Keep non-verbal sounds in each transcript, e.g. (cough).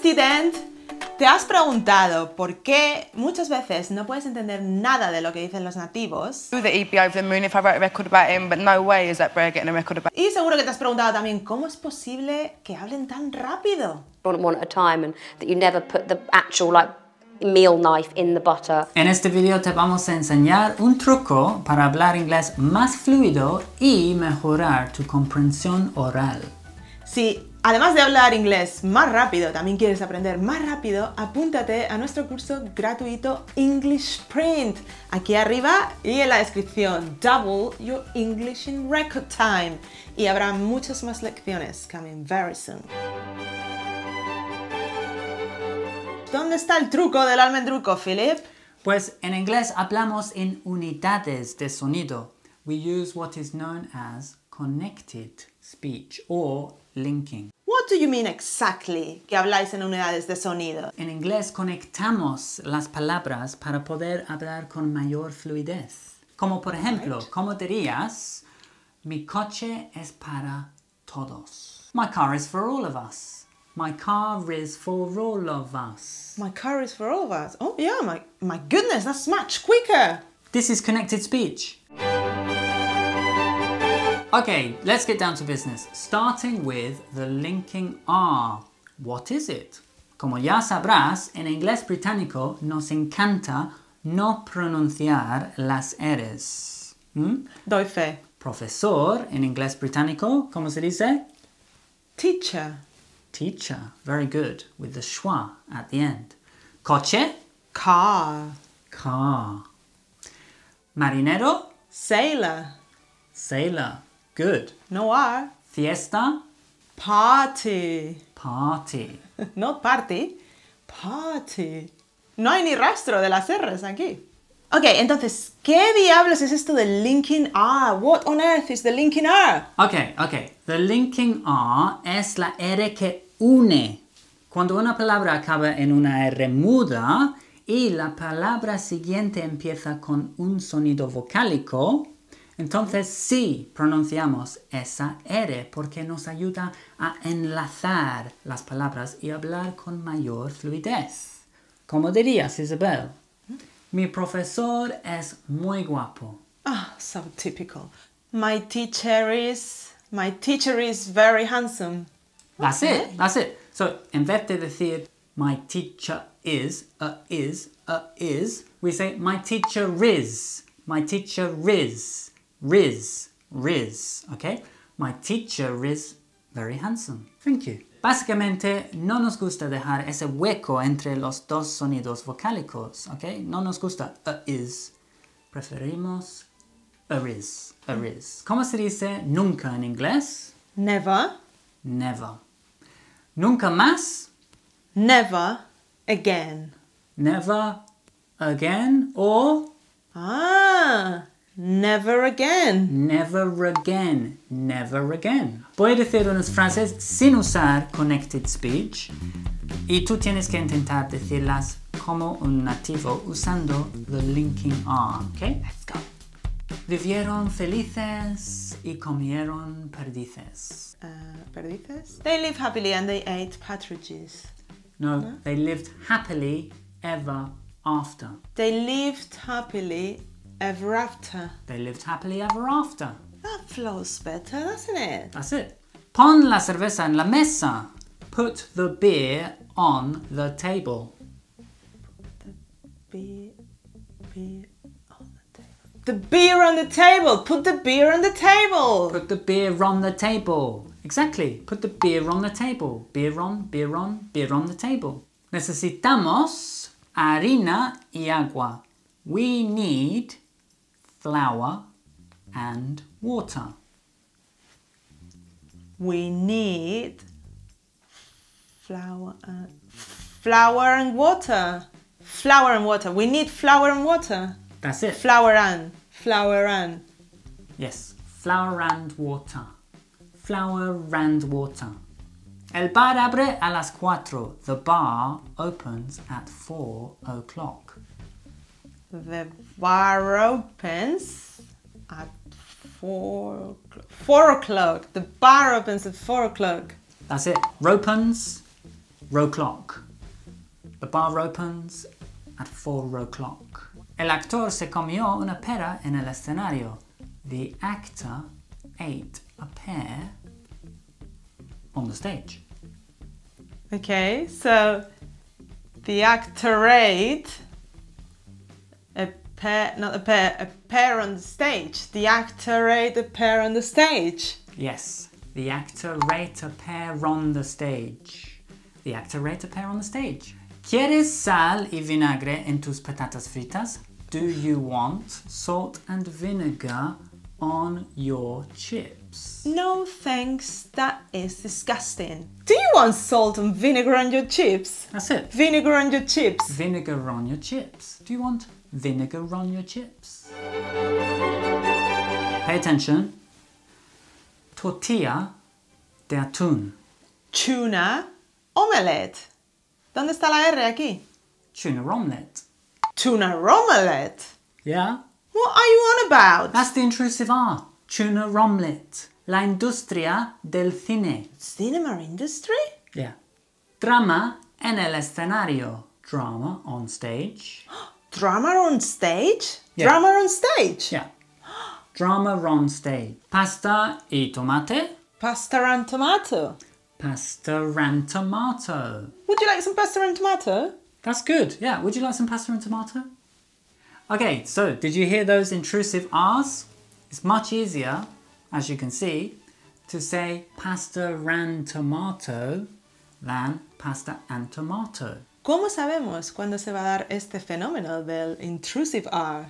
student, ¿te has preguntado por qué muchas veces no puedes entender nada de lo que dicen los nativos? that he'd be over the moon if I wrote a record about him, but no way is that Brer getting a record about Y seguro que te has preguntado también cómo es posible que hablen tan rápido. one, one at a time and that you never put the actual like meal knife in the butter. En este video te vamos a enseñar un truco para hablar inglés más fluido y mejorar tu comprensión oral. Si además de hablar inglés más rápido, también quieres aprender más rápido, apúntate a nuestro curso gratuito English Print, aquí arriba y en la descripción. Double your English in record time. Y habrá muchas más lecciones coming very soon. ¿Dónde está el truco del almendruco, Philip? Pues en inglés hablamos en unidades de sonido. We use what is known as connected speech or linking. What do you mean exactly que habláis en unidades de sonido? En inglés conectamos las palabras para poder hablar con mayor fluidez. Como por ejemplo, ¿cómo dirías? Mi coche es para todos. My car is for all of us. My car is for all of us. My car is for all of us. Oh yeah, my, my goodness, that's much quicker. This is connected speech. Okay, let's get down to business. Starting with the linking R. What is it? Como ya sabrás, en inglés británico nos encanta no pronunciar las R's. ¿Mm? Doy fe. Profesor en inglés británico, ¿cómo se dice? Teacher. Teacher. Very good. With the schwa at the end. Coche, Car. car. Marinero, Sailor. sailor. Good. No R. Fiesta, Party. party. (laughs) Not party. Party. No hay ni rastro de las R's aquí. Ok, entonces, ¿qué diablos es esto del linking R? What on earth is the linking R? Ok, ok. The linking R es la R que une. Cuando una palabra acaba en una R muda y la palabra siguiente empieza con un sonido vocálico, entonces sí pronunciamos esa R porque nos ayuda a enlazar las palabras y hablar con mayor fluidez. ¿Cómo dirías, Isabel? Mi profesor es muy guapo. Ah, so typical. My teacher is... My teacher is very handsome. That's it. That's it. So, en vez de decir my teacher is, a is, a is, we say my teacher is, my teacher is, riz, riz, okay? My teacher is very handsome. Thank you. Básicamente, no nos gusta dejar ese hueco entre los dos sonidos vocálicos, ¿ok? No nos gusta a is. Preferimos a is, a is. ¿Cómo se dice nunca en inglés? Never. Never. Nunca más, Never again. never again or never again. never again, never again. Voy a decir unas frases sin usar connected speech y tú tienes que intentar decirlas como un nativo usando the linking R, ¿ok? Let's go. Vivieron felices y comieron perdices. Uh, perdices? They lived happily and they ate partridges. No, they lived happily ever after. They lived happily ever after. They lived happily ever after. That flows better, doesn't it? That's it. Pon la cerveza en la mesa. Put the beer on the table. Beer, beer on the table. The beer on the table. Put the beer on the table. Put the beer on the table. Exactly. Put the beer on the table. Beer on, beer on, beer on the table. Necesitamos harina y agua. We need flour and water. We need flour and flour and water. Flour and water. We need flour and water. That's it. Flour and flour and. Yes, flour and water. Flour and water. El bar abre a las cuatro. The bar opens at four o'clock. The bar opens at four o'clock. Four o'clock. The bar opens at four o'clock. That's it. Ropens, o'clock. The bar opens at 4 o'clock. El actor se comió una pera en el escenario. The actor ate a pear on the stage. Okay, so the actor ate a pear, not a pair, a pair on the stage. The actor ate a pear on the stage. Yes, the actor ate a pear on the stage. The actor ate a pear on the stage. ¿Quieres sal y vinagre en tus patatas fritas? Do you want salt and vinegar on your chips? No thanks, that is disgusting. Do you want salt and vinegar on your chips? That's it. Vinegar on your chips. Vinegar on your chips. Do you want vinegar on your chips? Pay attention. Tortilla de atún. Tuna omelette. ¿Dónde está la R aquí? Tuna omelette. Tuna omelette. Yeah? What are you on about? That's the intrusive R. Tuna omelette. La industria del cine. Cinema industry? Yeah. Drama en el escenario. Drama on stage. (gasps) Drama on stage? Yeah. Drama on stage? Yeah. (gasps) Drama on stage. Pasta y tomate. Pasta and tomato. Pasta and tomato. Would you like some pasta and tomato? That's good. Yeah. Would you like some pasta and tomato? Okay, so did you hear those intrusive R's? It's much easier, as you can see, to say pasta and tomato than pasta and tomato. ¿Cómo sabemos cuándo se va a dar este fenómeno del intrusive R?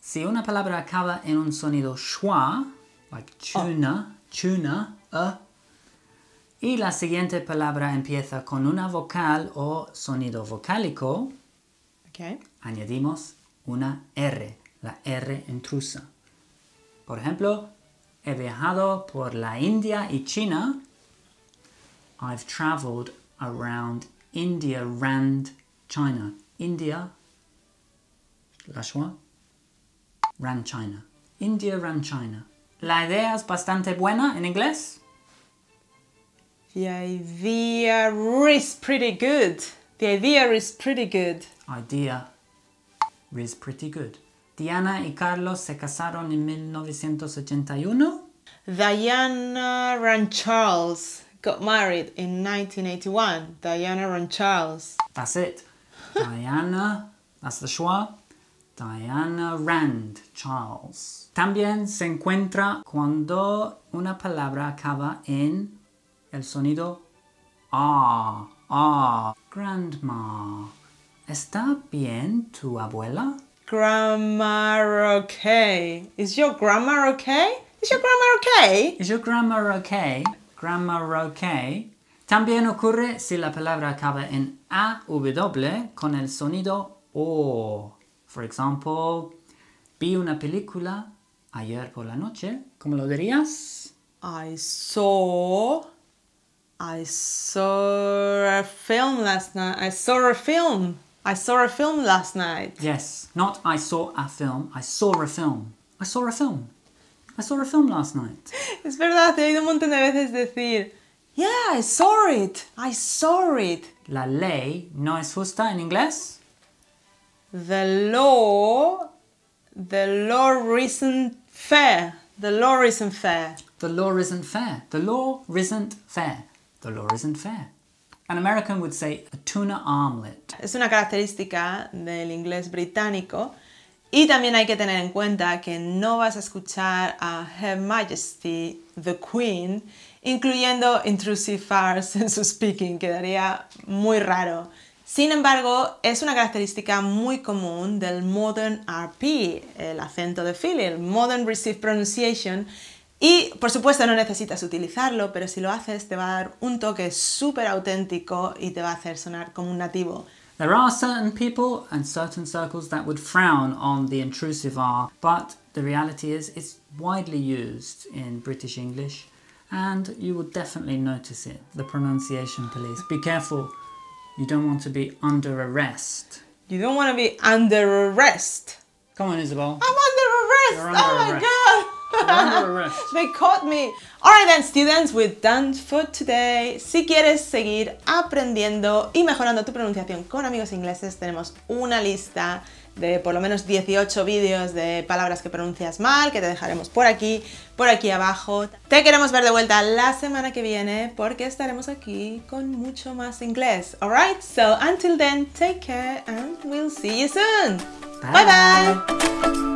Si una palabra acaba en un sonido schwa, like tuna, tuna, a, y la siguiente palabra empieza con una vocal o sonido vocálico, Okay. añadimos una R, la R intrusa. Por ejemplo, he viajado por la India y China. I've traveled around India and China. India, la schwa, ran China. India ran China. La idea es bastante buena en inglés. The idea is pretty good. The idea is pretty good. Idea is pretty good. Diana y Carlos se casaron en 1981. Diana and Charles got married in 1981. Diana and Charles. That's it. (laughs) Diana, that's the schwa. Diana Rand Charles. También se encuentra cuando una palabra acaba en el sonido ah, ah. Grandma. ¿Está bien tu abuela? Grammar okay. Is your grammar okay? Is your grammar okay? Is your grammar okay? Grammar okay. También ocurre si la palabra acaba en AW con el sonido O. For example, vi una película ayer por la noche. ¿Cómo lo dirías? I saw. I saw a film last night. I saw a film. I saw a film last night. Yes, not I saw a film. I saw a film. I saw a film. I saw a film last night. Es verdad, te he oído un montón de veces decir, Yeah, I saw it. I saw it. La ley no es justa en inglés. The law, the law isn't fair. The law isn't fair. The law isn't fair. The law isn't fair. The law isn't fair. An American would say a tuna omelet. Es una característica del inglés británico y también hay que tener en cuenta que no vas a escuchar a Her Majesty, the Queen, incluyendo intrusive R's en su speaking, quedaría muy raro. Sin embargo, es una característica muy común del Modern RP, el acento de Philly, el Modern Received Pronunciation, y por supuesto no necesitas utilizarlo, pero si lo haces te va a dar un toque súper auténtico y te va a hacer sonar como un nativo. There are certain people and certain circles that would frown on the intrusive R, but the reality is it's widely used in British English and you will definitely notice it. The pronunciation police. Be careful, you don't want to be under arrest. You don't want to be under arrest. Come on, Isabel. I'm under arrest. You're under oh my arrest. god. (laughs) They caught me. Alright then, students, we're done for today. Si quieres seguir aprendiendo y mejorando tu pronunciación con amigos ingleses, tenemos una lista de por lo menos 18 vídeos de palabras que pronuncias mal, que te dejaremos por aquí, por aquí abajo. Te queremos ver de vuelta la semana que viene porque estaremos aquí con mucho más inglés. Alright, so until then, take care and we'll see you soon. bye. bye.